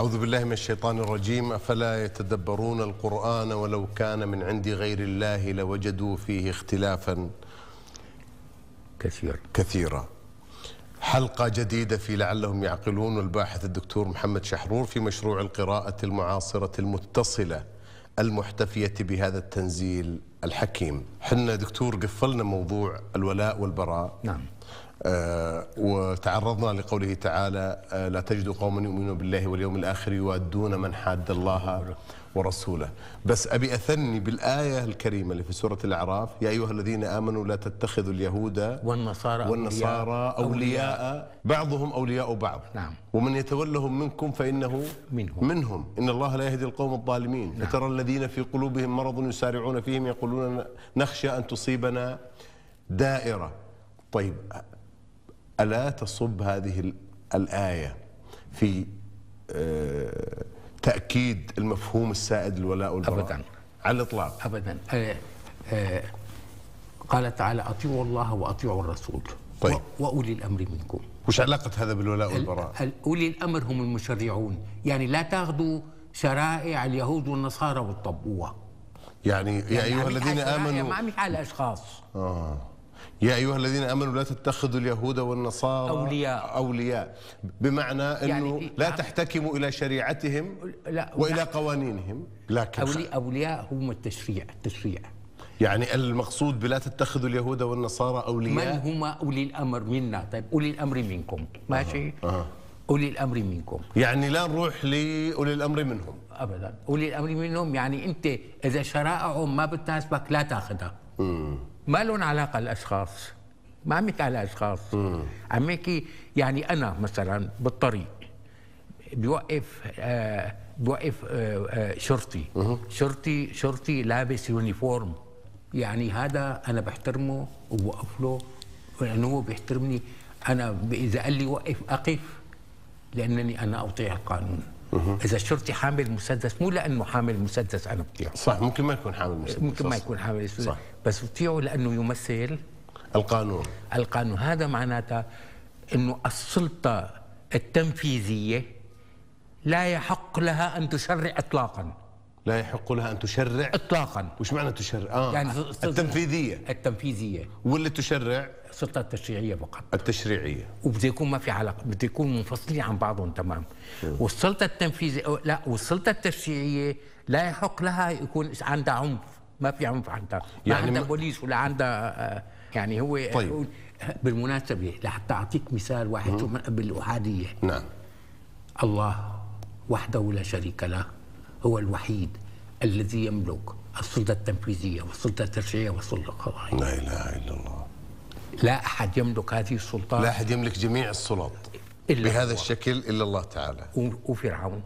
أعوذ بالله من الشيطان الرجيم. أفلا يتدبرون القرآن ولو كان من عند غير الله لوجدوا فيه اختلافا. كثير كثيرا. حلقة جديدة في لعلهم يعقلون. والباحث الدكتور محمد شحرور في مشروع القراءة المعاصرة المتصلة المحتفية بهذا التنزيل الحكيم. حنا دكتور قفلنا موضوع الولاء والبراء. نعم. آه وتعرضنا لقوله تعالى آه لا تجد قوما يؤمنون بالله واليوم الآخر يوادون من حاد الله ورسوله. بس أبي أثني بالآية الكريمة اللي في سورة الأعراف يا أيها الذين آمنوا لا تتخذوا اليهود والنصارى والنصارى أولياء. بعضهم أولياء بعض. نعم. ومن يتولهم منكم فإنه منهم. منهم. إن الله لا يهدي القوم الظالمين. نعم. فترى الذين في قلوبهم مرض يسارعون فيهم يقولون نخشى أن تصيبنا دائرة. طيب ألا تصب هذه ال- الآية في آه، تأكيد المفهوم السائد الولاء والبراء أبداً. على الإطلاق. ابدا. آه آه قال تعالى أطيعوا الله وأطيعوا الرسول. طيب. و- وأولي الأمر منكم. وش علاقة هذا بالولاء والبراء ال- أولي الأمر هم المشرعون. يعني لا تاخذوا شرائع اليهود والنصارى وتطبقوها يعني يا يعني أيها عم الذين آمنوا ما يحكي على أشخاص. آه. يا أيها الذين آمنوا لا تتخذوا اليهود والنصارى أولياء. أولياء. بمعنى أنه يعني لا عم- تحتكموا إلى شريعتهم لا وإلى قوانينهم. لكن أولي أولياء هم التشريع التشريع. يعني المقصود بلا تتخذوا اليهود والنصارى من أولياء هم أولي الأمر منا. طيب أولي الأمر منكم. ماشي؟ أها. أولي الأمر منكم. يعني لا نروح لأولي الأمر منهم. ابدا. أولي الأمر منهم يعني أنت إذا شرائعهم ما بتناسبك لا تأخذها. ما لهم علاقة الأشخاص؟ ما عم يحكي على اشخاص عم يحكي يعني أنا مثلا بالطريق بيوقف آه بيوقف آه آه شرطي. شرطي شرطي لابس يونيفورم. يعني هذا أنا بحترمه وبوقف له. لأنه هو بيحترمني. أنا إذا قال لي وقف أقف لأنني أنا أطيع القانون. إذا الشرطي حامل مسدس مو لأنه حامل مسدس أنا بطيعه. صح ممكن ما يكون حامل مسدس ممكن ما. يكون حامل مسدس. صح. بس بطيعه لأنه يمثل القانون. القانون. هذا معناتها إنه السلطة التنفيذية لا يحق لها أن تشرع اطلاقا. لا يحق لها أن تشرع؟ اطلاقا. وش معنى تشرع؟ آه. يعني التنفيذية. التنفيذية. واللي تشرع؟ السلطه التشريعية فقط. التشريعية. وبده يكون ما في علاقة بده يكون منفصلين عن بعضهم تمام. والسلطة التنفيذية لا والسلطة التشريعية لا يحق لها يكون عندها عنف ما في عنف عندها. ما يعني عندها بوليس ولا عندها آه، يعني هو طيب. بالمناسبة لحتى أعطيك مثال واحد شو من قبل الاحاديه نعم. الله وحده لا شريك له هو الوحيد الذي يملك السلطة التنفيذية والسلطة التشريعية والسلطة القضائية. لا إله إلا الله. لا أحد يملك هذه السلطات لا أحد يملك جميع السلط إلا بهذا هو. الشكل إلا الله تعالى. وفرعون.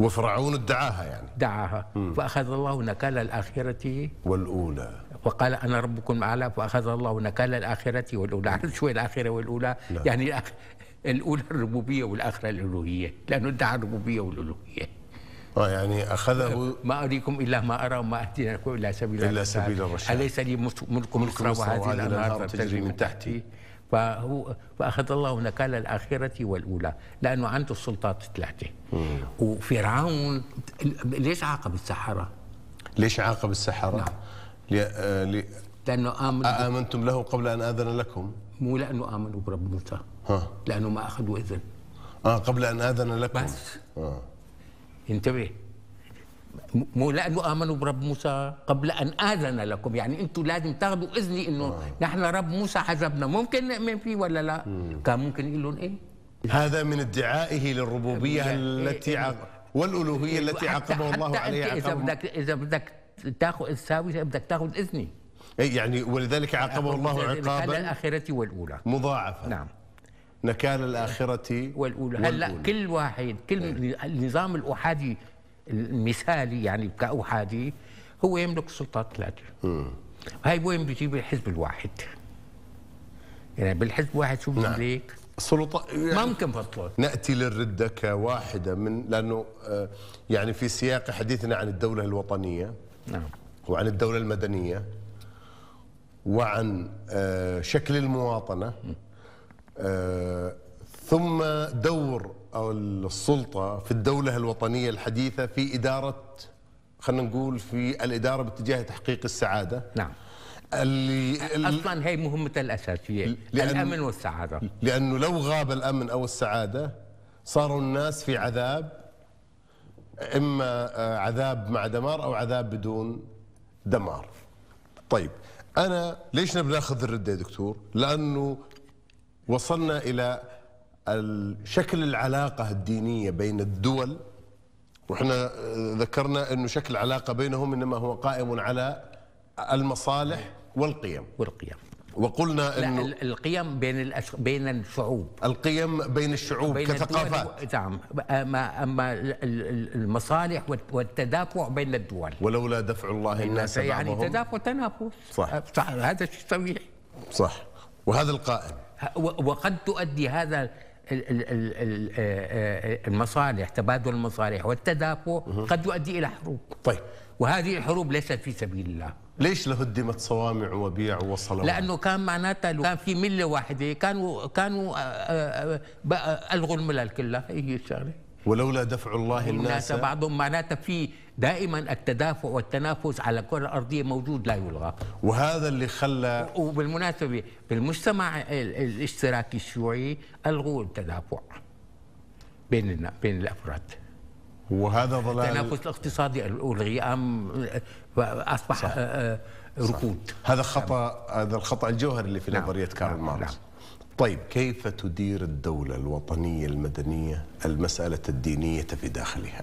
وفرعون ادعاها يعني. دعاها. فأخذ الله نكال الآخرة. والأولى. وقال أنا ربكم الأعلى فأخذ الله نكال الآخرة والأولى. عارف شو الآخرة والأولى؟ لا. يعني الأخ... الأولى الربوبية والآخرة الألوهية. لأنه ادعى الربوبية والألوهية. آه يعني أخذه ما أريكم إلا ما أرى وما أهديكم إلا سبيل إلا سبيل الرشاد. أليس لي ملك مصر وهذه الأنهار تجري من تحتي. فهو فأخذ الله نكال الآخرة والأولى لأنه عنده السلطات الثلاثة وفرعون ليش عاقب السحرة؟ ليش عاقب السحرة؟ نعم. لي... آه لي... لأنه آمن أآمنتم له قبل أن آذن لكم؟ مو لأنه آمنوا برب موسى ها لأنه ما أخذوا إذن آه قبل أن آذن لكم بس آه. انتبه. مو لأنه آمنوا برب موسى قبل أن آذن لكم. يعني أنتم لازم تاخذوا إذني إنه نحن رب موسى حجبنا ممكن نؤمن فيه ولا لا؟ كان ممكن يقول لهم إيه؟ هذا من ادعائه للربوبية إيه، التي إيه. عاق... والألوهية التي عاقبه الله حتى عليها عقاب بدك إذا بدك تاخذ تساوي بدك تاخذ إذني. أي يعني ولذلك عاقبه الله عقابا الآخرة والأولى. مضاعفا. نعم. نكال الآخرة والأولى. هلأ كل واحد كل النظام الأحادي المثالي يعني كأحادي هو يملك سلطات ثلاثة. هاي وين بيجيب الحزب الواحد. يعني بالحزب الواحد شو نعم. بيملك؟ سلطة ما ممكن بطله نأتي للردة كواحدة من لأنه آه، يعني في سياق حديثنا عن الدولة الوطنية نعم. وعن الدولة المدنية وعن آه، شكل المواطنة ثم دور أو السلطة في الدولة الوطنية الحديثة في إدارة خلينا نقول في الإدارة باتجاه تحقيق السعادة نعم اللي ال- أصلا هي مهمتها الأساسية لأن- الأمن والسعادة لأنه لو غاب الأمن أو السعادة صاروا الناس في عذاب إما آه، عذاب مع دمار أو عذاب بدون دمار. طيب أنا ليش نبي ناخذ الرده يا دكتور؟ لأنه وصلنا إلى ال- شكل العلاقة الدينية بين الدول. وإحنا آه، ذكرنا إنه شكل العلاقة بينهم إنما هو قائم على المصالح والقيم. والقيم. وقلنا إنه ال- القيم بين الأش... بين الشعوب. القيم بين الشعوب بين كثقافات. نعم. أما أما ال- ال- المصالح والت- والتدافع بين الدول. ولولا دفع الله الناس يعني تدافع تنافس صح. صح هذا شيء صحيح. صح. وهذا القائم. وقد تؤدي هذا ال- ال- ال- ال- المصالح تبادل المصالح والتدافع قد يؤدي إلى حروب. طيب. وهذه الحروب ليست في سبيل الله. ليش لهدمت صوامع وبيع وصلوات؟ لأنه كان معناتها لو كان في ملة واحدة كانوا كانوا ألغوا الملل كلها. هي الشغلة. ولولا دفع الله الناس بعضهم معناتها في دائما التدافع والتنافس على الكره الارضيه موجود لا يلغى وهذا اللي خلى وبالمناسبة بالمجتمع ال- الاشتراكي الشيوعي ألغوا التدافع بين بين الأفراد وهذا ضلال التنافس الاقتصادي ألغي أم أصبح آه، آه، ركود هذا خطأ هذا الخطأ الجوهري اللي في نعم. نظرية كارل نعم. ماركس نعم. طيب. كيف تدير الدولة الوطنية المدنية المسألة الدينية في داخلها؟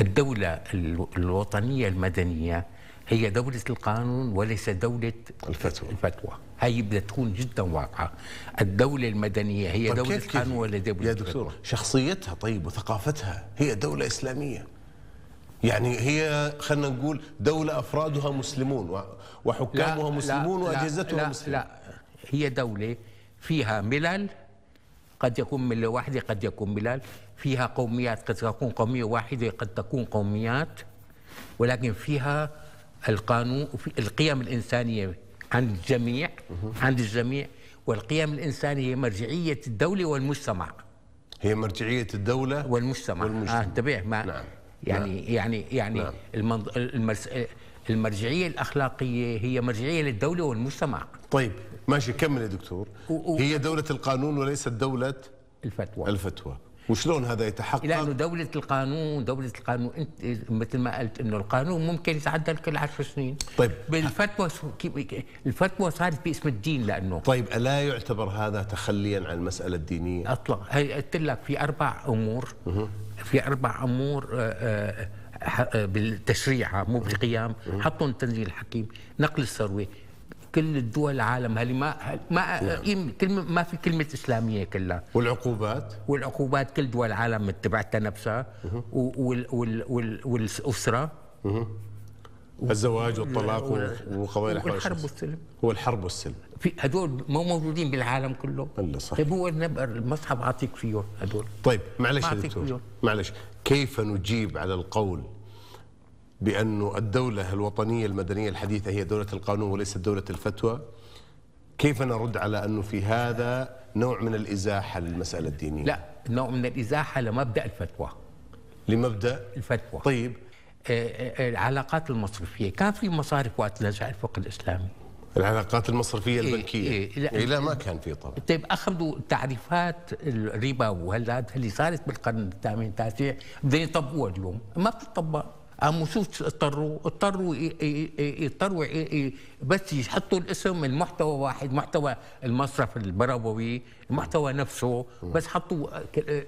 الدولة ال- الوطنية المدنية هي دولة القانون وليس دولة الفتوى. الفتوى. هي بدها تكون جدا واضحة الدولة المدنية هي طيب دولة القانون ولا دولة يا؟ دكتور شخصيتها طيب وثقافتها هي دولة إسلامية. يعني هي خلينا نقول دولة أفرادها مسلمون وحكامها مسلمون وأجهزتها لا, مسلمون لا هي دولة فيها ملل قد يكون ملة واحدة قد يكون ملل فيها قوميات قد تكون قومية واحدة قد تكون قوميات ولكن فيها القانون وفي القيم الإنسانية عند الجميع عند الجميع والقيم الإنسانية هي مرجعية الدولة والمجتمع هي مرجعية الدولة والمجتمع, والمجتمع. آه انتبه ما نعم. يعني نعم. يعني يعني نعم. المرس... المرجعية الأخلاقية هي مرجعية للدولة والمجتمع طيب ماشي كمل يا دكتور. و- و- هي دولة القانون وليست دولة الفتوى. الفتوى. وشلون هذا يتحقق؟ لأنه دولة القانون دولة القانون أنت مثل ما قلت إنه القانون ممكن يتعدل كل عشر سنين. طيب. بالفتوى الفتوى صارت باسم الدين لأنه. طيب ألا يعتبر هذا تخليا عن المسألة الدينية؟ أطلق. هي قلت لك في أربع أمور. في أربع أمور آه، آه، آه، بالتشريع مو بالقيام حطوا التنزيل الحكيم نقل الثروة. كل الدول العالم. هل ما هل ما يم- كلمه ما في كلمة إسلامية كلها. والعقوبات؟ والعقوبات كل دول العالم متبعتها نفسها. وال وال وال والأسرة. الزواج والطلاق وال- وقضايا الأحوال والحرب. والسلم. هو الحرب والسلم. في هدول مو موجودين بالعالم كله. إلا صح. طيب هو المصحف أعطيك فيهم هدول. طيب معلش يا دكتور. معلش. كيف نجيب على القول بأن الدولة الوطنية المدنية الحديثة هي دولة القانون وليست دولة الفتوى. كيف نرد على أنه في هذا نوع من الإزاحة للمسألة الدينية؟ لا نوع من الإزاحة لمبدأ الفتوى. لمبدأ الفتوى. طيب. آه، آه، العلاقات المصرفية. كان في مصارف وقت نزع الفقه الإسلامي. العلاقات المصرفية إيه، البنكية. إيه، لا. إيه لا ما كان في طبعا. طيب أخذوا تعريفات الربا وهلا اللي صارت بالقرن الثامن التاسع بدهم يطبقوها اليوم. ما بتطبق. قاموا شو اضطروا اضطروا ي- بس يحطوا الاسم المحتوى واحد محتوى المصرف البربوي المحتوى نفسه بس حطوا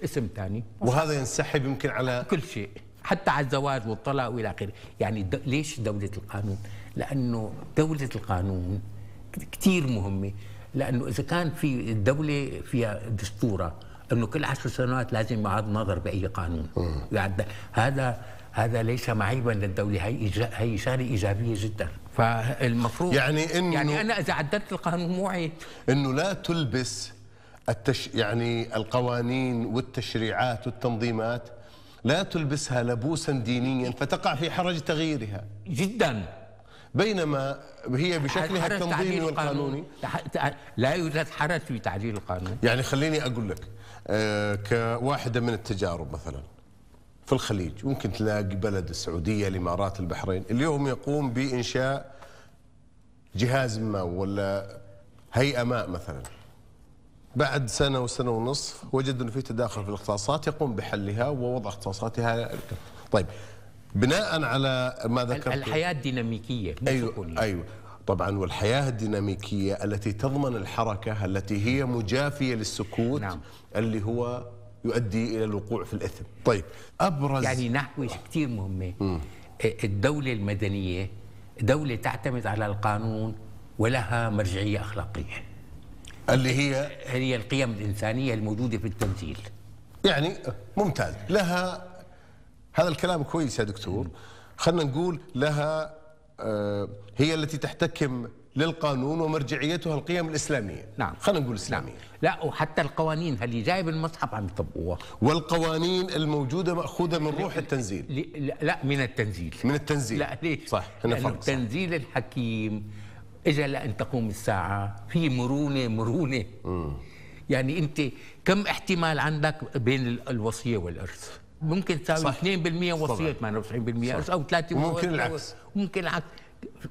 اسم ثاني وهذا ينسحب يمكن على كل شيء حتى على الزواج والطلاق والى آخره. يعني. ليش دولة القانون؟ لأنه دولة القانون كثير مهمة. لأنه إذا كان في الدولة فيها دستورها إنه كل عشر سنوات لازم يعاد نظر بأي قانون يعني هذا هذا ليس معيبا للدولة. هي. هي شغله إيجابية جدا. فالمفروض يعني إنه- يعني أنا إذا عدلت القانون مو عيب إنه لا تلبس التش يعني القوانين والتشريعات والتنظيمات لا تلبسها لبوسا دينيا فتقع في حرج تغييرها. جدا. بينما هي بشكلها التنظيمي والقانوني. القانون. لا يوجد حرج في تعديل القانون. يعني خليني أقول لك آه، كواحدة من التجارب مثلا. في الخليج. ممكن تلاقي بلد السعودية الإمارات البحرين. اليوم يقوم بإنشاء جهاز ما ولا هيئة ماء مثلا. بعد سنة وسنة ونصف وجد إنه في تداخل في الاختصاصات يقوم بحلها ووضع اختصاصاتها. طيب بناء على ما ذكرت مو أيوه سكونية. أيوه. طبعا والحياة الديناميكية التي تضمن الحركة التي هي مجافية للسكوت نعم. اللي هو يؤدي إلى الوقوع في الأثم. طيب أبرز يعني نحو كثير مهمه الدولة المدنية دولة تعتمد على القانون ولها مرجعية أخلاقية. اللي هي؟ هي القيم الإنسانية الموجودة في التنزيل يعني ممتاز. لها هذا الكلام كويس يا دكتور. خلينا نقول لها آه، هي التي تحتكم للقانون ومرجعيتها القيم الإسلامية. نعم. خلينا نقول إسلامية. لا وحتى القوانين اللي جاي بالمصحف عم يطبقوها والقوانين الموجودة مأخوذة من روح التنزيل. لا, لا من التنزيل. من التنزيل. لا ليش؟ صح هنا لأنه. التنزيل الحكيم. اجى لأن تقوم الساعة في مرونة مرونة. يعني أنت كم احتمال عندك بين ال- الوصية والارث ممكن تساوي صح. 2% وصية 98% ارث أو 3 وممكن العكس. ممكن العكس.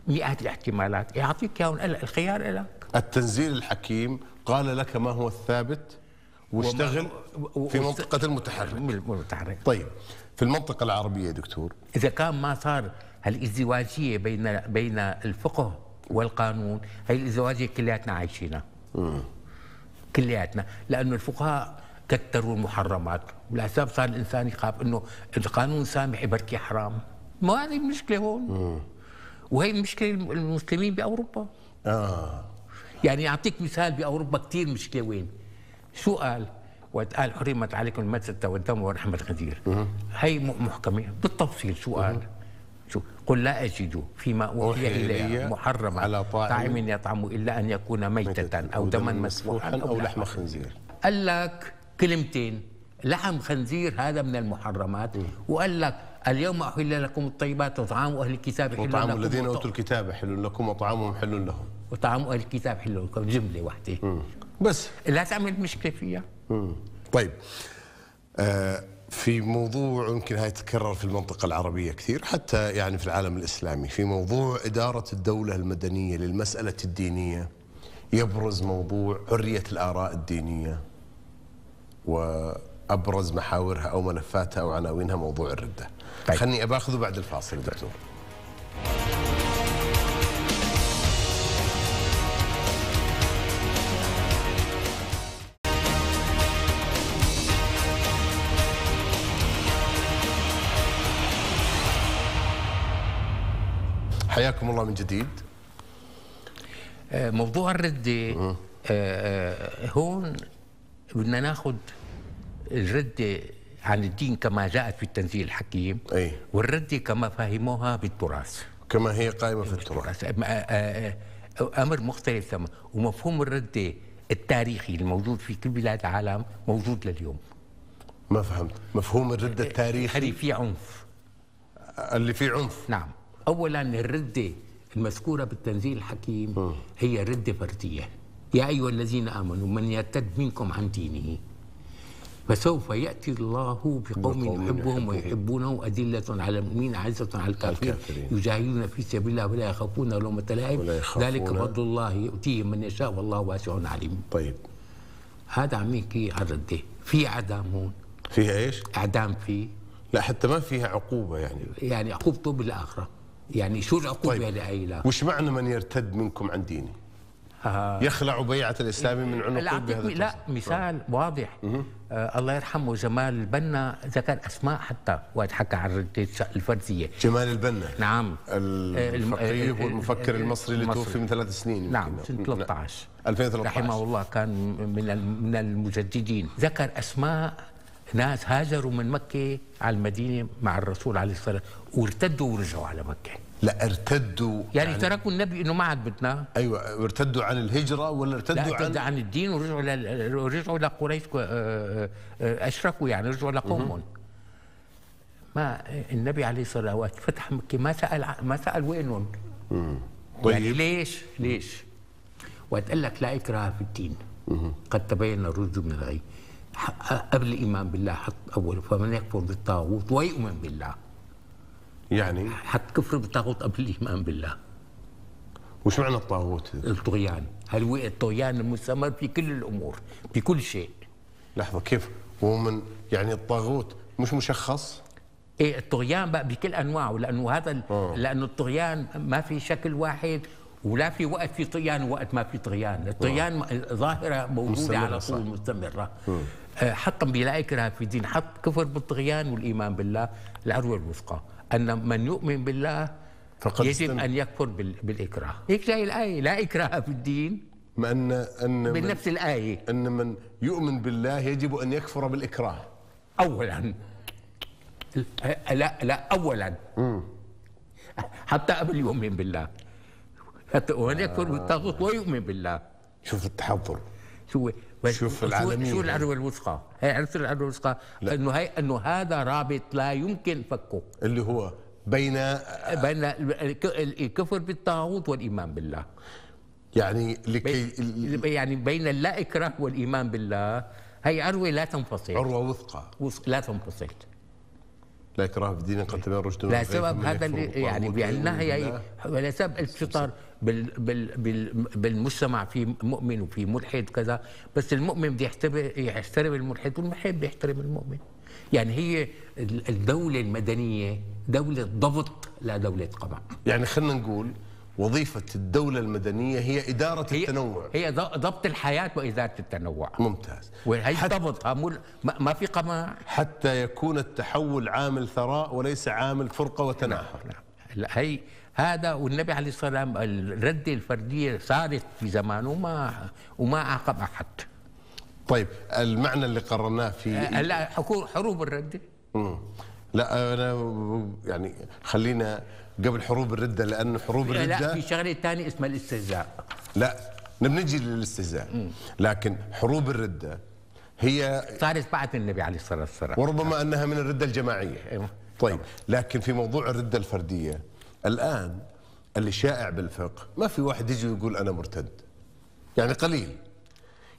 مئات الاحتمالات. يعطيك اياهم الخيار لك التنزيل الحكيم قال لك ما هو الثابت واشتغل في منطقة المتحرك. المتحرك طيب في المنطقة العربية دكتور. إذا كان ما صار هالازدواجيه بين بين الفقه والقانون هي الإزدواجية كلياتنا عايشينها. كلياتنا. لأنه الفقهاء كتروا المحرمات. والاسباب صار الإنسان يخاف إنه القانون سامح يبركي حرام. ما هذه المشكلة هون. وهي مشكله المسلمين بأوروبا. آه. يعني يعطيك مثال بأوروبا كثير مشكله وين؟ شو قال؟ وقت قال حرمت عليكم الميتة والدم ولحم الخنزير هي م- محكمة. بالتفصيل شو قال؟ شو؟ قل لا أجد فيما أوحي أوحي إلي إلي محرما. على طاعم يطعم إلا أن يكون ميتة أو دما مسفوحا أو لحم خنزير. قال لك كلمتين لحم خنزير هذا من المحرمات وقال لك اليوم أحل لكم الطيبات وطعام أهل الكتاب حل وطعام لكم الذين وط- أوتوا الكتاب حل لكم وطعامهم حل لهم. وطعام أهل الكتاب حل لكم. جمله واحدة. بس. لا تعمل مشكلة فيها. طيب. آه في موضوع يمكن هاي تتكرر في المنطقة العربية كثير حتى يعني في العالم الإسلامي. في موضوع إدارة الدولة المدنية للمسألة الدينية. يبرز موضوع حرية الآراء الدينية. وأبرز محاورها أو ملفاتها أو عناوينها موضوع الردة. طيب. خلني أباخذه بعد الفاصل دكتور. حياكم الله من جديد. آه، موضوع الردة آه، آه، هون بدنا ناخذ الردة عن الدين كما جاءت في التنزيل الحكيم أي. والردة كما فهموها بالتراث كما هي قائمة في التراث. آه، آه، آه، أمر مختلف تماما. ومفهوم الردة التاريخي الموجود في كل بلاد العالم موجود لليوم. ما فهمت. مفهوم الردة هذه التاريخي؟ في عنف. اللي فيه عنف. نعم. اولا الرده المذكورة بالتنزيل الحكيم هي رده فردية. يا أيها الذين آمنوا من يرتد منكم عن دينه فسوف يأتي الله بقوم يحبهم. ويحبونه اذله على المؤمنين عزة على الكافرين. يجاهدون في سبيل الله ولا يخافون لومة لائم. ذلك فضل الله يؤتيه من يشاء والله واسع عليم طيب هذا عم يحكي عن الرده في اعدام هون فيها إيش؟ إعدام فيه لا حتى ما فيها عقوبة يعني يعني عقوبته بالآخرة يعني شو العقوبة طيب. لأيلا وش معنى من يرتد منكم عن دينه؟ آه. يخلع بيعة الإسلام من لا عنقه بهذا لا. مثال واضح. آه الله يرحمه جمال البنا ذكر أسماء حتى وقت حكى عن الفرديه جمال البنا. نعم. الفقيه آه، والمفكر آه، المصري اللي. توفي من ثلاث سنين. نعم سنة 13 2013 رحمه الله كان من من المجددين. ذكر أسماء ناس هاجروا من مكة على المدينة مع الرسول عليه الصلاة والسلام. وارتدوا ورجعوا على مكة. لا ارتدوا يعني تركوا النبي إنه ما عاد بدنا أيوه ارتدوا عن الهجرة ولا لا ارتدوا ارتد عن عن الدين ورجعوا لل- رجعوا لقريش آه، آه، آه، أشركوا يعني رجعوا لقومهم ما النبي عليه الصلاة والسلام فتح مكة ما سأل ما سأل وينهم؟ طيب. يعني ليش؟ ليش؟ وقت قال لك لا إكراه في الدين. قد تبين الرشد من الغي. قبل الإيمان بالله حط اول فمن يكفر بالطاغوت ويؤمن بالله. يعني حط كفر بالطاغوت قبل الإيمان بالله. وش معنى الطاغوت؟ الطغيان. هل الطغيان المستمر في كل الأمور في كل شيء؟ لحظة كيف؟ هو من يعني الطاغوت مش مشخص؟ إيه الطغيان بقى بكل أنواعه لأنه هذا آه. لأنه الطغيان ما في شكل واحد ولا في وقت في طغيان ووقت ما في طغيان، الطغيان م- ظاهرة موجودة مستمرة، على صح. طول مستمرة. آه، حطا بلا إكراه في الدين. حط كفر بالطغيان والإيمان بالله العروه الوثقى. أن من يؤمن بالله فقد يجب استمع. أن يكفر بال- بالإكراه. هيك جاي الايه لا إكراه في الدين. ما ان من بنفس الآية. أن من يؤمن بالله يجب أن يكفر بالإكراه. اولا. لا لا اولا. حتى قبل يؤمن بالله. حتى ومن يكفر بالطاغوت ويؤمن بالله. شوف التحضر. شو شوف شو- العالمية. شو العروه الوثقى؟ هي عرفت العروه الوثقى؟ إنه هي إنه هذا رابط لا يمكن فكه اللي هو بين بين الك- الكفر بالطاغوت والإيمان بالله يعني لكي بي- يعني بين اللا إكراه والإيمان بالله هي عروه لا تنفصل عروة وثقى وث- لا تنفصل لا اكراه في الدين قد تبين رشد لا سبب هذا اللي يعني بأنها هي ولا سبب الفطر بال بال بال بالمجتمع في مؤمن وفي ملحد وكذا بس المؤمن بده يحترم الملحد والملحد بده يحترم المؤمن. يعني هي ال- الدولة المدنية دولة ضبط لا دولة قمع. يعني خلينا نقول وظيفة الدولة المدنية هي إدارة هي التنوع. هي ضبط الحياة وإدارة التنوع. ممتاز. وهي ضبطها ما في قمع. حتى يكون التحول عامل ثراء وليس عامل فرقة وتناحر. لا هي هذا والنبي عليه الصلاة والسلام الرده الفردية صارت في زمانه وما وما عاقب أحد. طيب المعنى اللي قررناه في هلا حكو- حروب الرده مم. لا أنا يعني خلينا قبل حروب الردة لأن حروب لا الردة في شغلة ثانية اسمها الاستهزاء. لا نبي نجي للاستهزاء. لكن حروب الردة هي صارت بعد النبي عليه الصلاة والسلام. وربما أنها من الردة الجماعية. أيوة. طيب لكن في موضوع الردة الفردية الآن اللي شائع بالفقه ما في واحد يجي ويقول أنا مرتد. يعني قليل.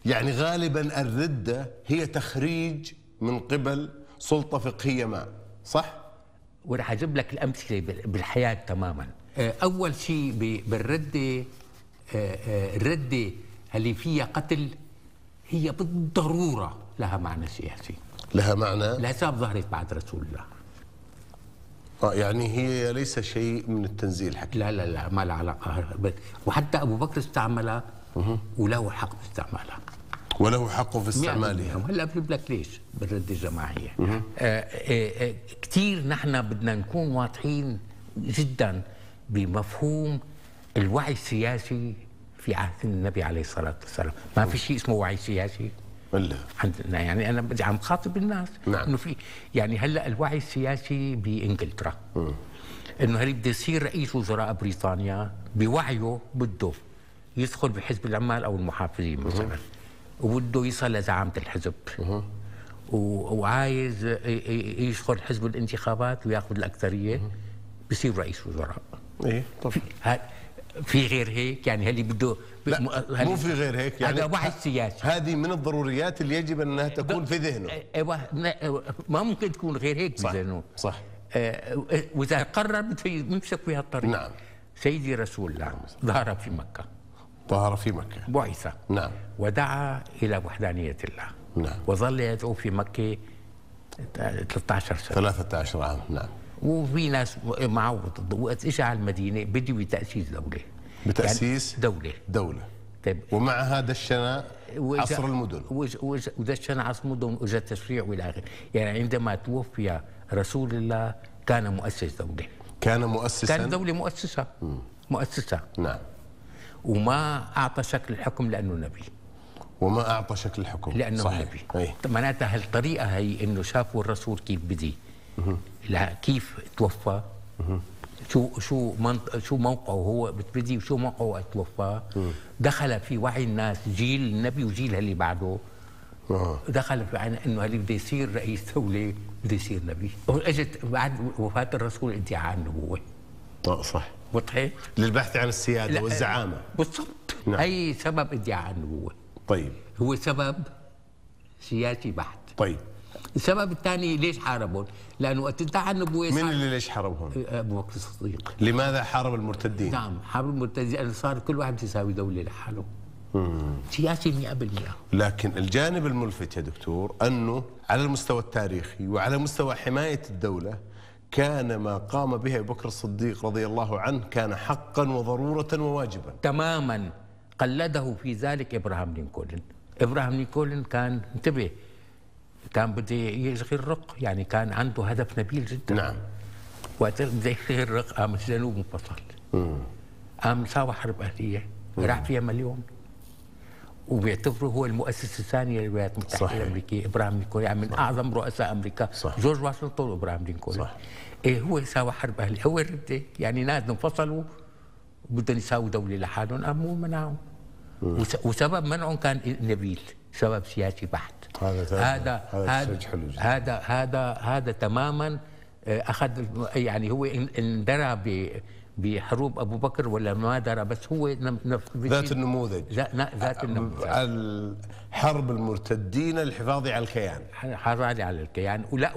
يعني غالبا الردة هي تخريج من قبل سلطة فقهية ما صح؟ وراح أجيب لك الأمثلة بال- بالحياة تماما. آه، أول شيء ب- بالردة آه، آه، الردة اللي فيها قتل هي بالضرورة لها معنى سياسي لها معنى؟ لسبب ظهرت بعد رسول الله. آه يعني هي ليس شيء من التنزيل حكي. لا لا لا ما لها علاقة. وحتى أبو بكر استعملها وله حق باستعمالها. وله حق في استعمالها هلا بجيب لك ليش؟ بالرده الجماعية. آه آه آه كثير نحن بدنا نكون واضحين جدا بمفهوم الوعي السياسي في عهد النبي عليه الصلاة والسلام. ما في شيء اسمه وعي سياسي. إلا. عندنا يعني أنا بدي عم خاطب الناس نعم. إنه في يعني هلأ الوعي السياسي بإنجلترا. إنه هل بده يصير رئيس وزراء بريطانيا بوعيه بده يدخل بحزب العمال أو المحافظين مثلا. وبده يصل لزعامه الحزب. وعايز يدخل حزب الانتخابات وياخذ الأكثرية. بصير رئيس وزراء. إيه طب. ها- في غير هيك؟ يعني هل بده لا مو في غير هيك. يعني هذا وعي سياسي. هذه من الضروريات اللي يجب أنها تكون في ذهنه. أيوه ما ممكن تكون غير هيك صح بذهنه صح. آه، وإذا قرر بده يمسك في هالطريق نعم. سيدي رسول الله ظهر في مكة. ظهر في مكة. بعث نعم. ودعا إلى وحدانية الله. نعم. وظل يدعو في مكة 13 سنة. 13 عام نعم. وفي ناس معه ضد وقت اجى على المدينة بدي بتأسيس دولة. بتأسيس يعني دولة. دولة. طيب. ومع هذا الشنا وإجا- عصر المدن. وإجا- وإجا- ودشن عصر المدن واجى التشريع وإلى آخره. يعني عندما توفي رسول الله كان مؤسس دولة. كان مؤسسا؟ كانت دولة مؤسسة. مؤسسة. نعم. وما أعطى شكل الحكم لأنه نبي. وما أعطى شكل الحكم لأنه صحيح. نبي. طب معناتها هالطريقة هي إنه شافوا الرسول كيف بدي لا كيف توفى. شو شو منط... شو موقعه هو بدي وشو موقعه وقت توفى دخل في وعي الناس جيل النبي وجيل اللي بعده. آه. دخل في عن إنه اللي بده يصير رئيس دولة بده يصير نبي. إجت بعد وفاة الرسول ادعاء النبوة. آه صح. وضحت؟ للبحث عن السيادة لا، والزعامة بالضبط نعم. هي سبب ادعاء النبوة طيب هو سبب سياسي بحت طيب السبب الثاني ليش حاربهم؟ لأنه وقت ادعى النبوة من اللي ليش حاربهم؟ ابو بكر الصديق لماذا حارب المرتدين؟ نعم حرب المرتزقة لأنه صار كل واحد يساوي دولة لحاله سياسي 100% لكن الجانب الملفت يا دكتور أنه على المستوى التاريخي وعلى مستوى حماية الدولة كان ما قام به أبو بكر الصديق رضي الله عنه كان حقا وضرورة وواجبا. تماما. قلده في ذلك ابراهام لينكولن. ابراهام لينكولن كان انتبه كان بده يلغي الرق يعني كان عنده هدف نبيل جدا. نعم. وقت بده يلغي الرق قام الجنوب انفصل. قام ساوى حرب اهليه راح فيها مليون. وبيعتبره هو المؤسس الثاني للولايات المتحدة صحيح. الأمريكية ابراهام لينكولن يعني من أعظم رؤساء أمريكا صح. جورج واشنطن وابراهام لينكولن صح. إيه هو ساوى حرب أهلية هو الرده يعني ناس انفصلوا بدهم يساووا دولة لحالهم قاموا منعهم وس- وسبب منعهم كان نبيل سبب سياسي بحت هذا. هذا هذا هذا. هذا هذا هذا تماما آه، أخذ يعني هو إن- اندرى بحروب أبو بكر ولا ما درى بس هو ذات النموذج. ذات ذات النموذج. حرب المرتدين للحفاظ على الكيان. حرالي على الكيان. ولا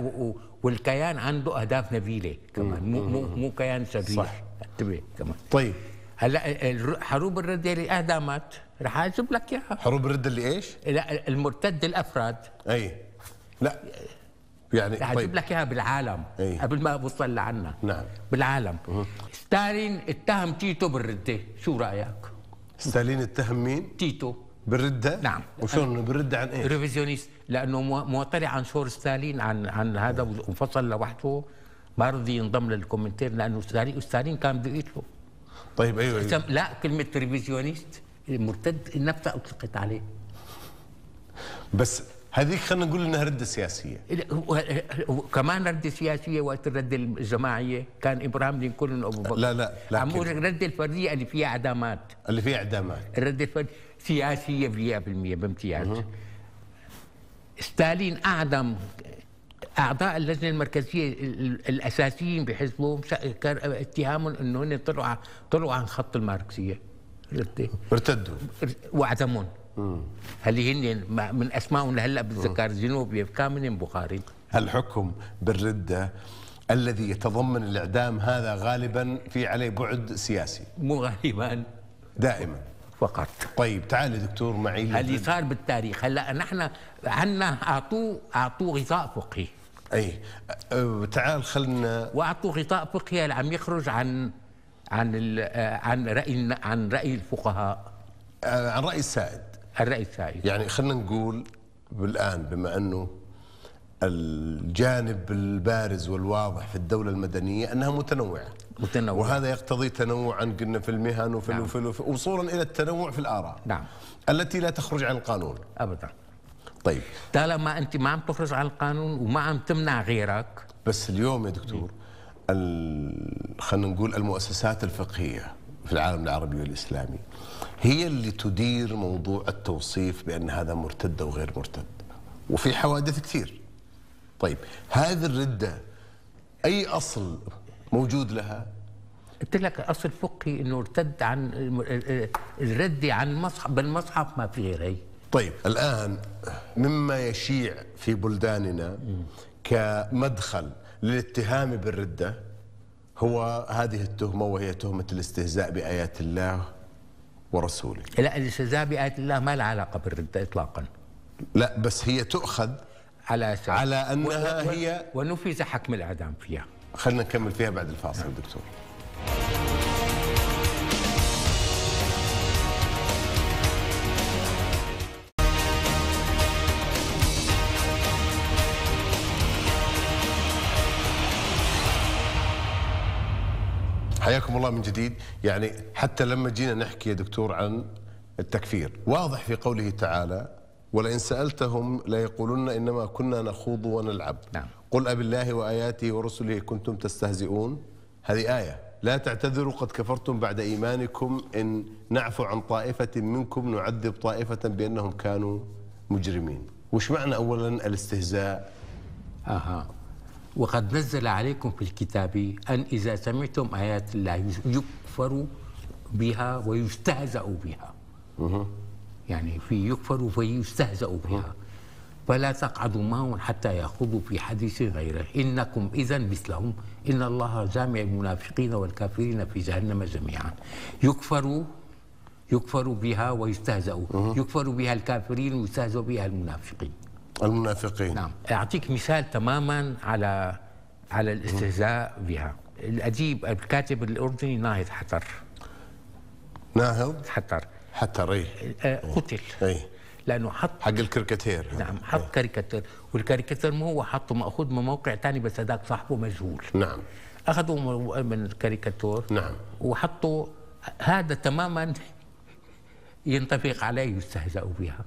والكيان عنده أهداف نبيلة كمان مو مو مو كيان شرير صح. انتبه كمان. طيب. هلأ حروب الردة للإعدامات رح أجيب لك إياها. حروب الردة اللي إيش؟ لا المرتد الافراد أي. لا. يعني رح أجيب طيب لك إياها بالعالم أي. قبل ما اوصل لعنا نعم. بالعالم ستالين اتهم تيتو بالردة شو رأيك ستالين اتهم مين؟ تيتو بالردة؟ نعم. وشلون بالردة عن إيش؟ revisionist لأنه معتري عن شور ستالين عن عن هذا وانفصل لوحده ما رضي ينضم للكومنترن لأنه ستالين ستالين كان بده يقتله طيب أيوه, أيوة. لا كلمة revisionist مرتد نفسها أطلقت عليه بس هذيك خلينا نقول إنها ردة سياسية. وكمان ردة سياسية وقت الردة الجماعية كان إبراهيم لينكولن وأبو بكر. لا لا لكن- عم الردة الفردية اللي فيها إعدامات. اللي فيها أعدامات. الردة الفردية سياسية 100% بامتياز. ستالين أعدم أعضاء اللجنة المركزية ال- ال- الأساسيين بحزبه كان اتهامهم أنه هن طلعوا طلعوا عن خط الماركسية. الردة ارتدوا. واعدمون هل هن من اسمائهم لهلا بتذكر جنوبي كان من بخاري. الحكم بالردة الذي يتضمن الإعدام هذا غالبا في عليه بعد سياسي. مو غالبا. دائما. فقط. طيب تعال دكتور معي. اللي. صار بالتاريخ؟ هلأ نحن عنا اعطوه أعطوه غطاء فقهي. أي أه، تعال خلنا وأعطوه غطاء فقهي اللي عم يخرج عن عن آه، عن رأي عن رأي الفقهاء. أه، عن رأي السائد. الرأي السائد يعني خلينا نقول بالآن بما أنه الجانب البارز والواضح في الدولة المدنية أنها متنوعة. متنوعة. وهذا يقتضي تنوعا قلنا في المهن وفي نعم. وفي وصولا إلى التنوع في الآراء. نعم. التي لا تخرج عن القانون. ابدا. طيب. طالما أنت ما عم تخرج عن القانون وما عم تمنع غيرك. بس اليوم يا دكتور خلينا نقول المؤسسات الفقهية في العالم العربي والإسلامي. هي اللي تدير موضوع التوصيف بأن هذا مرتد أو غير مرتد. وفي حوادث كثير. طيب هذه الردة أي أصل موجود لها؟ قلت لك أصل فقهي إنه ارتد عن الردة عن مصحف بالمصحف ما في غير هي طيب الآن مما يشيع في بلداننا كمدخل للاتهام بالردة هو هذه التهمة وهي تهمة الاستهزاء بآيات الله ورسوله. لا الاستهزاء بآيات الله ما لها علاقة بالردة إطلاقا. لا بس هي تؤخذ على أساس على أنها هي ونفذ حكم الإعدام فيها. خلينا نكمل فيها بعد الفاصل دكتور. حياكم الله من جديد. يعني حتى لما جينا نحكي يا دكتور عن التكفير واضح في قوله تعالى ولئن سألتهم ليقولن إنما كنا نخوض ونلعب. نعم. قل أب الله وآياته ورسله كنتم تستهزئون. هذه آية لا تعتذروا قد كفرتم بعد إيمانكم إن نعفو عن طائفة منكم نعذب طائفة بأنهم كانوا مجرمين. وش معنى أولا الاستهزاء؟ أها. وقد نزل عليكم في الكتاب أن إذا سمعتم آيات الله يكفر بها ويستهزأ بها. يعني في يكفر ويستهزأ بها. فلا تقعدوا معهم حتى يأخذوا في حديث غيره. إنكم إذا مثلهم. إن الله جامع المنافقين والكافرين في جهنم جميعا. يكفر يكفر بها ويستهزأ. يكفر بها الكافرين ويستهزأ بها المنافقين. المنافقين. نعم. أعطيك مثال تماما على على الاستهزاء بها. الأديب الكاتب الأردني ناهض حتر. ناهض؟ حتر. حتر اي آه، قتل. اي لأنه حط حط الكاريكاتير نعم حط كاريكاتير. والكاريكاتير مو هو حطه مأخوذ من موقع ثاني بس هذاك صاحبه مجهول. نعم. أخذوا من- من الكاريكاتور نعم. وحطوا هذا تماما ينطبق عليه يستهزأ بها.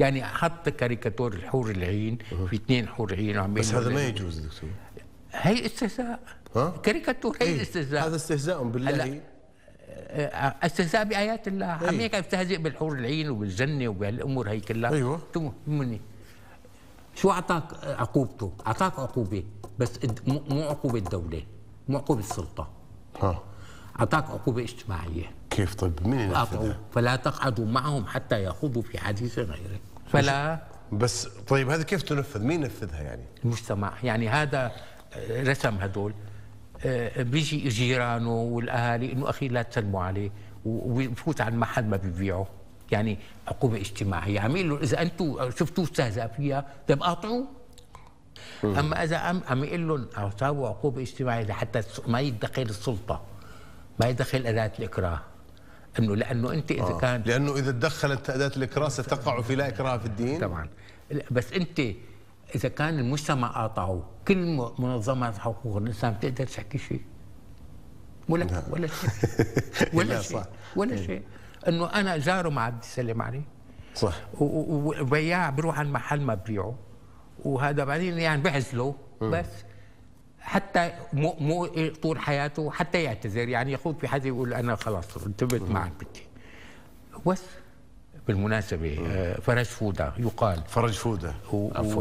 يعني حط كاريكاتور الحور العين في اثنين حور عين وعم بس هذا ما يجوز دكتور. هي استهزاء. ها؟ كاريكاتور هي إيه، استهزاء. هذا استهزاء بالله. آه، استهزاء بآيات الله. عم هيك يستهزئ بالحور العين وبالجنة وبهالأمور هي كلها. تو مني؟ شو أعطاك عقوبته؟ أعطاك عقوبة بس مو عقوبة الدولة مو عقوبة السلطة. ها. اعطاك عقوبة اجتماعية. كيف طيب؟ مين ينفذها؟ فلا تقعدوا معهم حتى يخوضوا في حديث غيره فلا. بس طيب هذا كيف تنفذ؟ مين ينفذها يعني؟ المجتمع. يعني هذا رسم هدول. آه، بيجي جيرانه والأهالي إنه أخي لا تسلموا عليه و- ويفوت على المحل ما بيبيعه يعني عقوبة اجتماعية. عم يقول له إذا أنتم شفتوه استهزأ فيها طيب قاطعوه أما إذا عم عم يقول لهم ساووا عقوبة اجتماعية لحتى ما يدخل السلطة. ما يدخل أداة الإكراه. إنه لأنه أنت إذا آه. كان لأنه إذا تدخلت أداة الإكراه ستقع في لا إكراه في الدين. طبعا. بس أنت إذا كان المجتمع قاطعه كل منظمات حقوق الإنسان بتقدر تحكي شيء. ولا ولا شيء. ولا لا، شيء. ولا شيء. إنه أنا جاره ما عاد يسلم عليه صح. وبياع بيروح على المحل ما ببيعه وهذا بعدين يعني بعزله. بس. حتى مو مو طول حياته حتى يعتذر. يعني يخوض في حدا يقول أنا خلاص انتبهت معك بدي بس بالمناسبة آه، فرج فودة يقال. فرج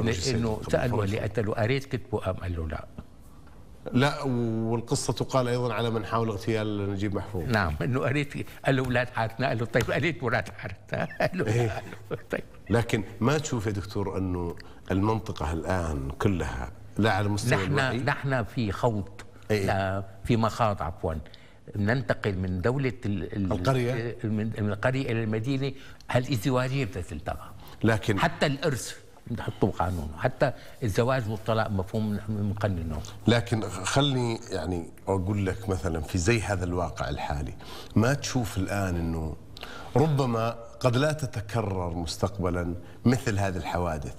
يصير؟ إنه فرج. اللي قتلوا قريت كتبه قام قال له لا. لا والقصة تقال أيضا على من حاول اغتيال نجيب محفوظ. نعم إنه قريت قال له أولاد حارتنا قال له طيب قريت ولاد حارتنا قال له له طيب. لكن ما تشوف يا دكتور أنه المنطقة الآن كلها لا على مستوى الوعي نحن نحن في خوض إيه. في مخاض عفوا. ننتقل من دولة ال- ال- القرية؟ من القرية إلى المدينة. هالإزدواجية بدها تلتغى لكن حتى الإرث نحطه بقانون. حتى الزواج والطلاق مفهوم مقننه لكن خلني يعني أقول لك مثلا في زي هذا الواقع الحالي. ما تشوف الآن إنه ربما قد لا تتكرر مستقبلا مثل هذه الحوادث.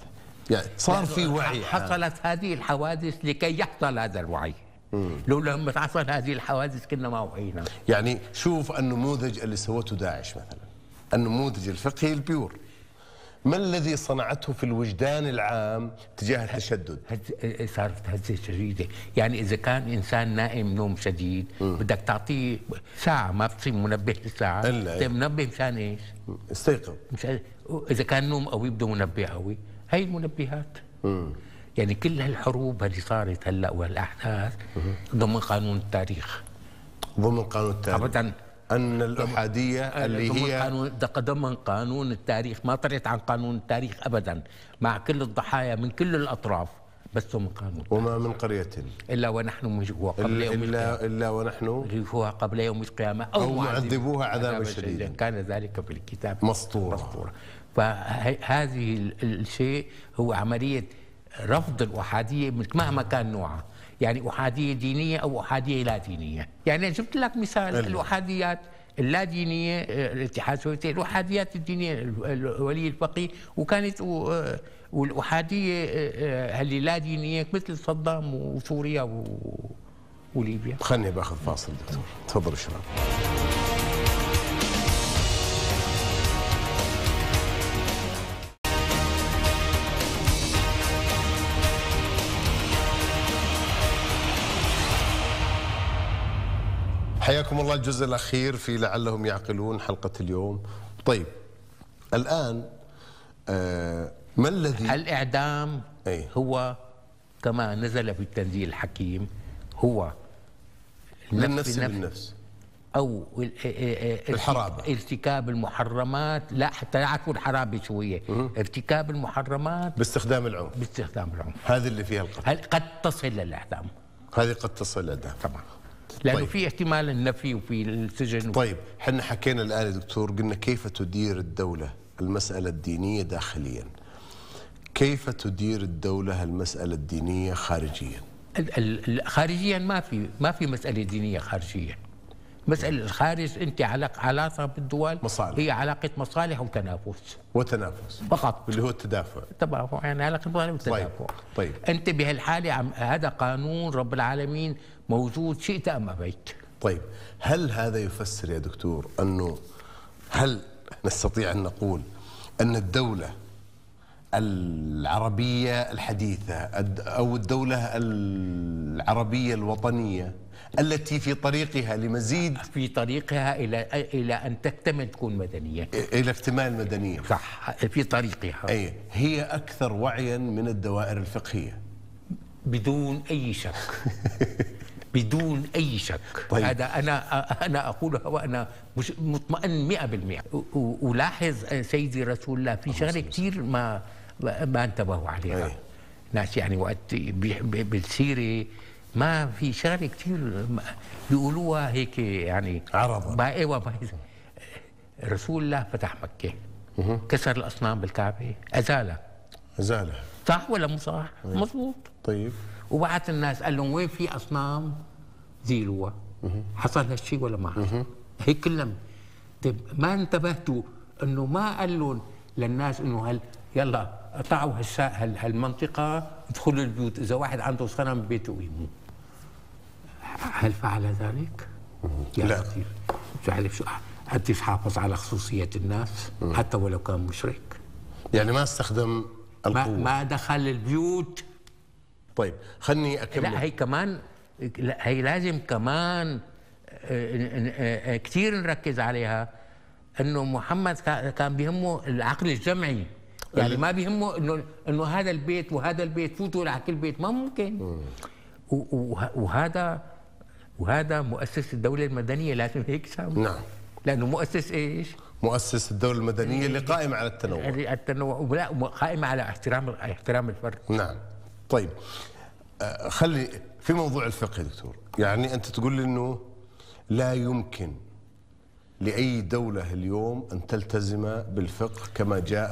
يعني صار في وعي. عام. حصلت هذه الحوادث لكي يحصل هذا الوعي. لولا لما تحصل هذه الحوادث كنا ما وعينا. يعني شوف النموذج اللي سوته داعش مثلا. النموذج الفقهي البيور. ما الذي صنعته في الوجدان العام تجاه التشدد؟ هز... صارت هزه شديدة. يعني إذا كان إنسان نائم نوم شديد بدك تعطيه ساعة ما بتصير منبه للساعه إلا. طيب منبه مشان إيش؟ استيقظ. مشان إذا كان نوم قوي بده منبه قوي. هي المنبهات. يعني كل هالحروب اللي صارت هلأ والأحداث ضمن قانون التاريخ. ضمن قانون التاريخ. ابدا أن الأحادية اللي ضمن هي قانون ضمن قانون التاريخ. ما طلعت عن قانون التاريخ ابدا. مع كل الضحايا من كل الأطراف بس ضمن قانون وما من قرية. إلا ونحن مجوع قبل يوم الا, إلا ونحن يغرفوها قبل يوم القيامة. أو, أو معذبوها عذابا شديدا. كان ذلك في الكتاب. مسطورة. مسطورة. فهذه ال- الشيء هو عملية رفض الأحادية مهما كان نوعها. يعني أحادية دينية أو أحادية لا دينية. يعني جبت لك مثال. الأحاديات اللا دينية الاتحاد السوفيتي الأحاديات الدينية ال- ال- ولي الفقيه وكانت والأحادية آه، اللي لا دينية مثل صدام وسوريا و- وليبيا. خلني بأخذ فاصل دكتور. تفضلوا شباب. حياكم الله الجزء الأخير في لعلهم يعقلون حلقة اليوم. طيب الآن آه ما الذي؟ الإعدام أي. هو كما نزل في التنزيل الحكيم هو للنفس بالنفس أو ال- إ- إ- إ- الحرابة. ارتكاب المحرمات. لا حتى يعرفوا الحرابه شوية. ارتكاب المحرمات باستخدام العنف. باستخدام العنف. هذه اللي فيها القتل. هل قد تصل للاعدام هذه قد تصل للإعدام طبعا لأنه طيب. في احتمال النفي وفي السجن طيب إحنا حكينا الآن يا دكتور قلنا كيف تدير الدولة المسألة الدينية داخليا؟ كيف تدير الدولة المسألة الدينية خارجيا؟ خارجيا ما في ما في مسألة دينية خارجيا. مسألة الخارج أنت علاق علاقة بالدول مصالح. هي علاقة مصالح وتنافس. وتنافس. فقط. اللي هو التدافع. تبافع يعني علاقة مصالح وتدافع. طيب. أنت بهالحالة عم هذا قانون رب العالمين موجود شئت أم أبيت. طيب هل هذا يفسر يا دكتور أنه هل نستطيع أن نقول أن الدولة العربية الحديثة أو الدولة العربية الوطنية التي في طريقها لمزيد في طريقها إلى إلى أن تكتمل تكون مدنية. إلى اكتمال المدنية صح في طريقها. أي هي أكثر وعيا من الدوائر الفقهية. بدون أي شك. بدون أي شك. طيب. هذا أنا أنا أقولها وأنا مش مطمئن 100% و- و- ولاحظ سيدي رسول الله في شغلة كثير ما ما انتبهوا عليها. أي. ناس يعني وقت بالسيرة ما في شغلة كثير بيقولوها هيك يعني. عرضاً. ما إيوه ما رسول الله فتح مكة. كسر الأصنام بالكعبة. أزالها. زالة صح ولا مو صح؟ مضبوط طيب. وبعت الناس قال لهم وين في أصنام؟ زيلوها حصل هالشيء ولا ما حصل؟ هيك كلهم. طيب ما انتبهتوا إنه ما قال لهم للناس إنه هل يلا قطعوا هال هالمنطقة ادخلوا البيوت إذا واحد عنده صنم ببيته قيموه هل فعل ذلك؟ يا لا. لطيف شو قديش حافظ على خصوصية الناس حتى ولو كان مشرك. يعني ما استخدم ما, القوة. ما دخل البيوت طيب خلني أكمل. لا هي كمان لا هي لازم كمان كثير نركز عليها. إنه محمد كا- كان بيهمه العقل الجمعي. يعني ما بيهمه إنه إنه هذا البيت وهذا البيت فوتوا على كل بيت ما ممكن. وهذا وهذا مؤسس الدولة المدنية لازم هيك يساوي. نعم. لأنه مؤسس إيش؟ مؤسس الدولة المدنية اللي قائمة على التنوع. التنوع. ولا قائمة على احترام احترام الفرد. نعم. طيب آه، خلي في موضوع الفقه يا دكتور. يعني أنت تقول لي أنه لا يمكن لأي دولة اليوم أن تلتزم بالفقه كما جاء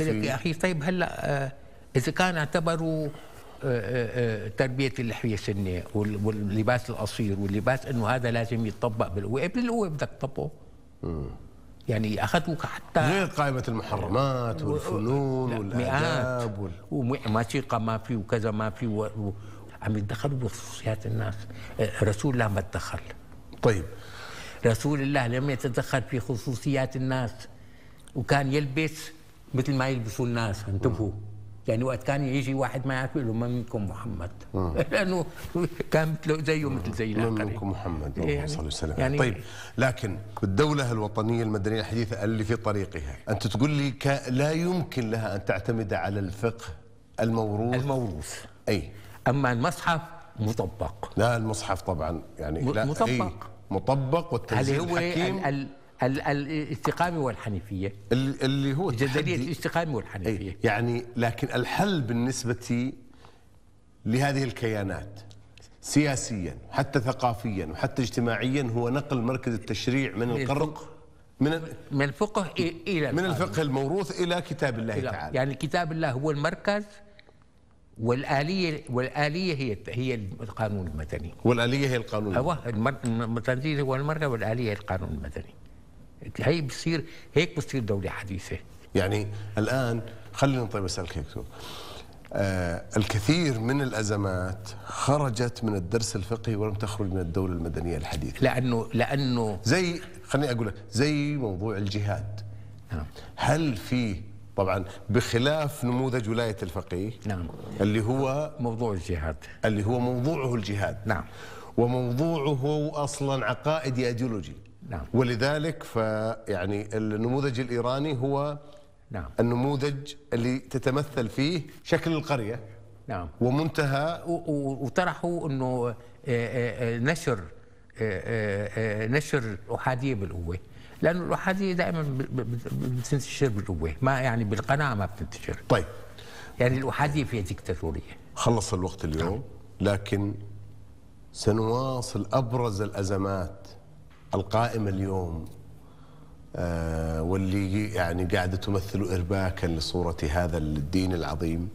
يا في أخي طيب هلأ آه، إذا كان اعتبروا آه، تربية اللحية سنة وال- واللباس القصير واللباس إنه هذا لازم يتطبق بالقوه بالقوه بدك تطبقه. يعني اخذوا حتى غير قائمة المحرمات والفنون لا، والآداب وال... وموسيقى ما في وكذا ما في و... و... عم يتدخلوا بخصوصيات الناس. آه، رسول الله ما تدخل طيب. رسول الله لم يتدخل في خصوصيات الناس. وكان يلبس مثل ما يلبسوا الناس. انتبهوا. يعني وقت كان يجي واحد ما يعرف يقول له ما منكم محمد. لأنه كان مثله زيه مثل زي من منكم محمد اللهم يعني- صل عليه. وسلم يعني- طيب لكن الدولة الوطنية المدنية الحديثة اللي في طريقها أنت تقول لي. لا يمكن لها أن تعتمد على الفقه الموروث؟ الموروث. أي. أما المصحف مطبق. لا المصحف طبعا يعني لا مطبق. مطبق والتنزيل الحكيم. ال- ال- ال- الإستقامة والحنيفية. اللي هو جدلية الاستقامة والحنيفية. أي يعني لكن الحل بالنسبة لهذه الكيانات سياسيا حتى ثقافيا وحتى اجتماعيا هو نقل مركز التشريع من القرن الفقه. من من الفقه إلى من. الفقه الموروث إلى كتاب الله تعالى. يعني كتاب الله هو المركز والآلية والآلية هي هي القانون المدني. والآلية هي القانون هو المر- التنزيل هو المركز والآلية هي القانون المدني. هي بصير هيك بتصير دولة حديثة. يعني الآن خلينا طيب أسألك يا دكتور آه الكثير من الأزمات خرجت من الدرس الفقهي ولم تخرج من الدولة المدنية الحديثة. لأنه لأنه زي خليني أقول لك زي موضوع الجهاد. نعم. هل في طبعا بخلاف نموذج ولاية الفقيه نعم. اللي هو موضوع الجهاد. اللي هو موضوعه الجهاد. نعم. وموضوعه أصلا عقائدي ايديولوجي نعم. ولذلك فيعني النموذج الإيراني هو نعم. النموذج اللي تتمثل فيه شكل القرية. نعم. ومنتهى وطرحوا إنه آه، آه، آه، نشر نشر الأحادية بالقوة. لأنه الأحادية دائما بتنتشر بالقوة ما يعني بالقناعة ما بتنتشر. طيب. يعني الأحادية فيها ديكتاتورية. خلص الوقت اليوم لكن سنواصل أبرز الأزمات. القائمه اليوم آه، واللي يعني قاعدة تمثل ارباكا لصورة هذا الدين العظيم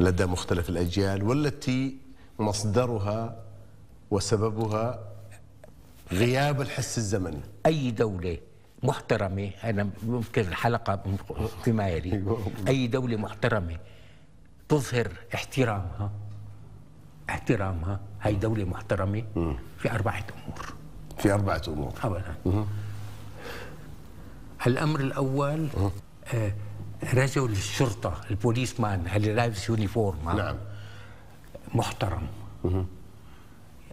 لدى مختلف الأجيال والتي مصدرها وسببها غياب الحس الزمني. أي دولة محترمة أنا ممكن الحلقة فيما يلي. أي دولة محترمة تظهر احترامها احترامها. هاي دولة محترمة في أربعة أمور. في أربعة أمور. ابدا الأمر الأول آه، رجل الشرطة ال policeman اللي لابس uniform؟ نعم. محترم.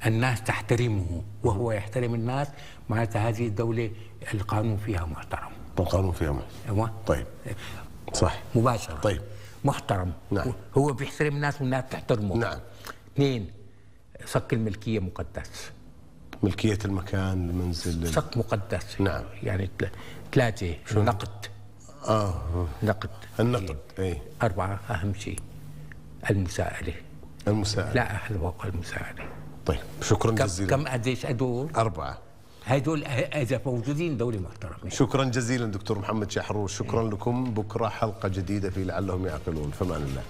الناس تحترمه وهو يحترم الناس معناتها هذه الدولة القانون فيها محترم. القانون فيها محسن أيوه. طيب. صح. مباشرة. طيب. محترم. نعم. هو بيحترم الناس والناس تحترمه. نعم. اثنين صك الملكية مقدس. ملكية المكان المنزل صك مقدس. نعم. يعني تل- ثلاثة نقد. آه. نقد. النقد اي أربعة أهم شيء. المساءلة. المساءلة. لا أهل فوق المساءلة. طيب شكرا كم, جزيلا. كم قديش هدول أربعة. هدول إذا موجودين دولة محترمة شكرا جزيلا دكتور محمد شحرور. شكرا لكم. بكرة حلقة جديدة في لعلهم يعقلون. فمان الله.